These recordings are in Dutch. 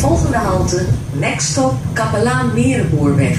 Volgende halte, Next Stop Kapelaan Merenboerweg.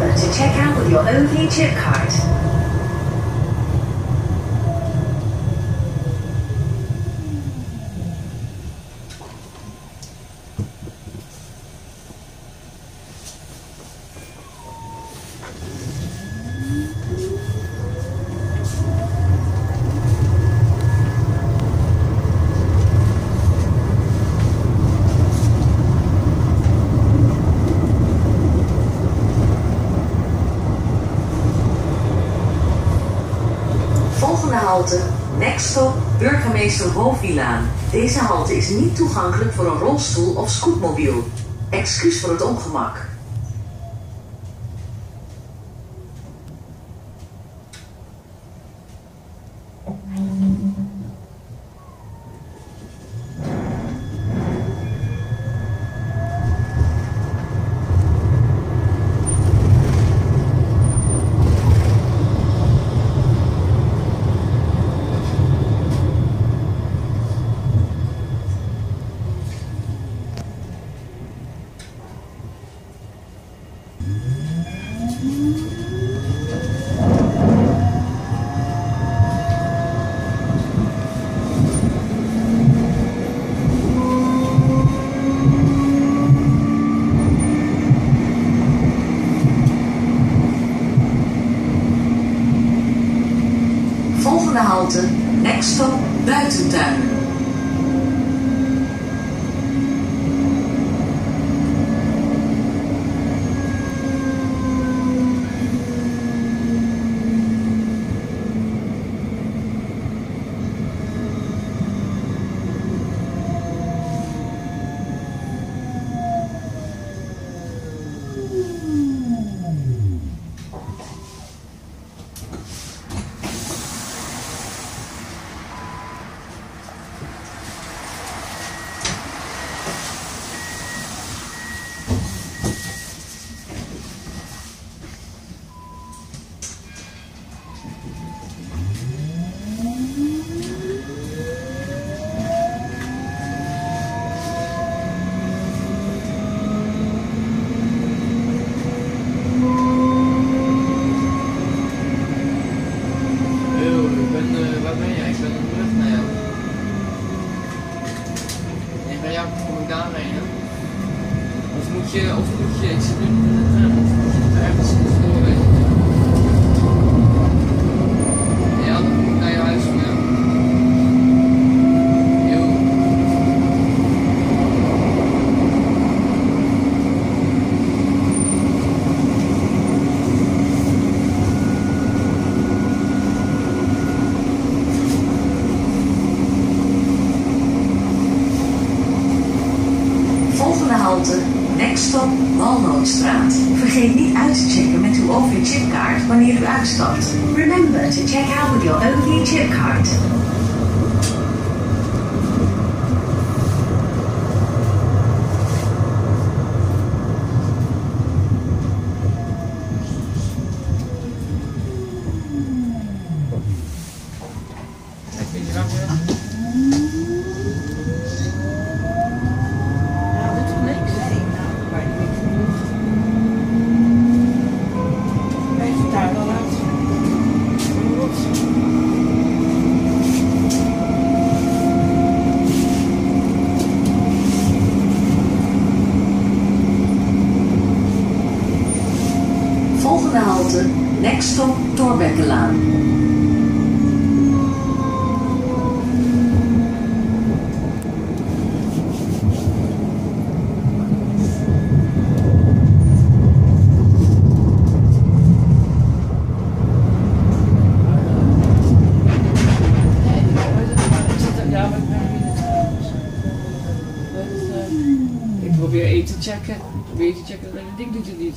To check out with your OV-chip card. Burgemeester Hoofdwielaan. Deze halte is niet toegankelijk voor een rolstoel of scootmobiel. Excuus voor het ongemak. Volgende halte, next stop, Buitentuin. Yo, ik waar ben jij? Ik ben onderweg naar jou. En bij jou kom ik daarheen? Of moet je, of moet je, ik zit nu in de tram, of moet je ergens tussendoor weten? Ja, dan kom ik naar je huis toe, ja. Yo. Volgende halte, next stop, Walnootstraat. Vergeet niet uit te checken met uw OV-chipkaart wanneer u uitstapt. Remember to check out with your OV-chip card. Heb je die weg? Ja, dat is niks. Next stop Torbekkelaan. Nee, ik zit er, ja, maar ik ben niet trouwens. Wat is, eh, Ik probeer eten te checken. Probeer te checken, het ding doet het niet.